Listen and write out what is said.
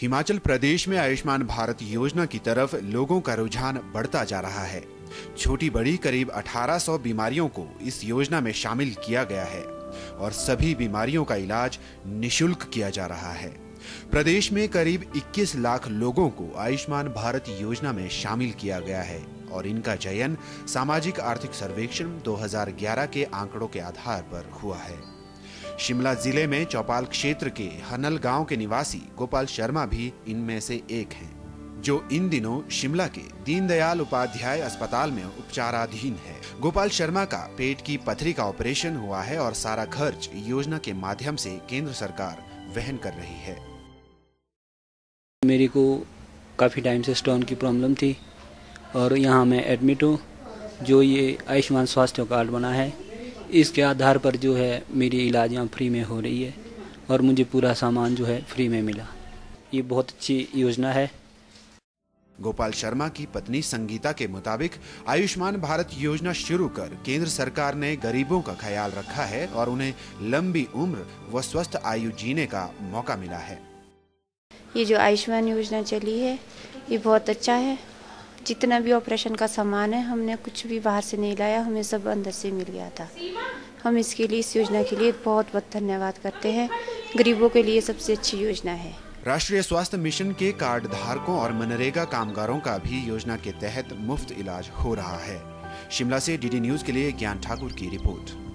हिमाचल प्रदेश में आयुष्मान भारत योजना की तरफ़ लोगों का रुझान बढ़ता जा रहा है। छोटी बड़ी करीब 1800 बीमारियों को इस योजना में शामिल किया गया है और सभी बीमारियों का इलाज निशुल्क किया जा रहा है। प्रदेश में करीब 21 लाख लोगों को आयुष्मान भारत योजना में शामिल किया गया है और इनका चयन सामाजिक आर्थिक सर्वेक्षण 2011 के आंकड़ों के आधार पर हुआ है। शिमला ज़िले में चौपाल क्षेत्र के हनल गाँव के निवासी गोपाल शर्मा भी इनमें से एक हैं, जो इन दिनों शिमला के दीनदयाल उपाध्याय अस्पताल में उपचाराधीन है। गोपाल शर्मा का पेट की पथरी का ऑपरेशन हुआ है और सारा खर्च योजना के माध्यम से केंद्र सरकार वहन कर रही है। मेरे को काफ़ी टाइम से स्टोन की प्रॉब्लम थी और यहाँ मैं एडमिट हूँ, जो ये आयुष्मान स्वास्थ्य कार्ड बना है इसके आधार पर जो है मेरी इलाज यहाँ फ्री में हो रही है और मुझे पूरा सामान जो है फ्री में मिला। ये बहुत अच्छी योजना है। गोपाल शर्मा की पत्नी संगीता के मुताबिक आयुष्मान भारत योजना शुरू कर केंद्र सरकार ने गरीबों का ख्याल रखा है और उन्हें लंबी उम्र व स्वस्थ आयु जीने का मौका मिला है। ये जो आयुष्मान योजना चली है ये बहुत अच्छा है। जितना भी ऑपरेशन का सामान है, हमने कुछ भी बाहर से नहीं लाया, हमें सब अंदर से मिल गया था। हम इसके लिए, इस योजना के लिए बहुत बहुत धन्यवाद करते हैं। गरीबों के लिए सबसे अच्छी योजना है। राष्ट्रीय स्वास्थ्य मिशन के कार्ड धारकों और मनरेगा कामगारों का भी योजना के तहत मुफ़्त इलाज हो रहा है। शिमला से डीडी न्यूज़ के लिए ज्ञान ठाकुर की रिपोर्ट।